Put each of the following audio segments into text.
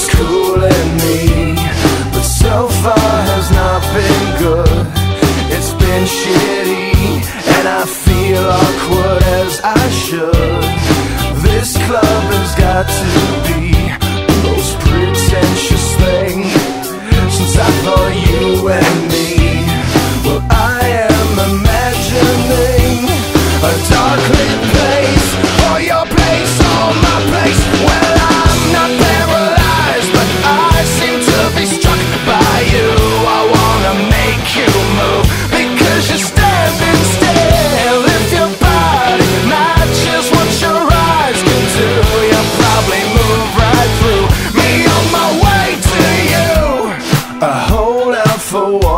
was cooling me But so far has not been good. It's been shitty And I feel awkward as I should. This club has got to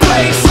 place